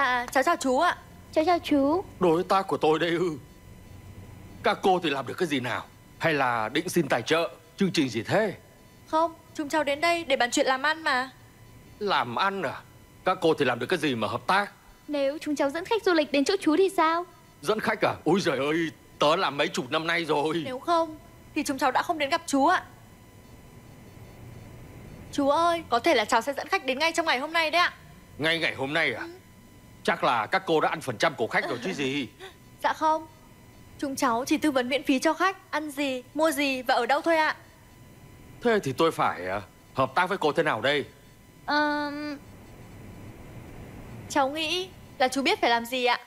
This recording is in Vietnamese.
Dạ, cháu chào chú ạ. Cháu chào chú. Đối tác của tôi đây ư Các cô thì làm được cái gì nào Hay là định xin tài trợ Chương trình gì thế Không, chúng cháu đến đây để bàn chuyện làm ăn mà. Làm ăn à Các cô thì làm được cái gì mà hợp tác Nếu chúng cháu dẫn khách du lịch đến chỗ chú thì sao? Dẫn khách à Ôi giời ơi Tớ làm mấy chục năm nay rồi Nếu không, thì chúng cháu đã không đến gặp chú ạ. Chú ơi, có thể là cháu sẽ dẫn khách đến ngay trong ngày hôm nay đấy ạ. Ngay ngày hôm nay à Chắc là các cô đã ăn phần trăm của khách rồi chứ gì Dạ không. Chúng cháu chỉ tư vấn miễn phí cho khách ăn gì, mua gì và ở đâu thôi ạ. Thế thì tôi phải à, hợp tác với cô thế nào đây Ờ... Cháu nghĩ là chú biết phải làm gì ạ.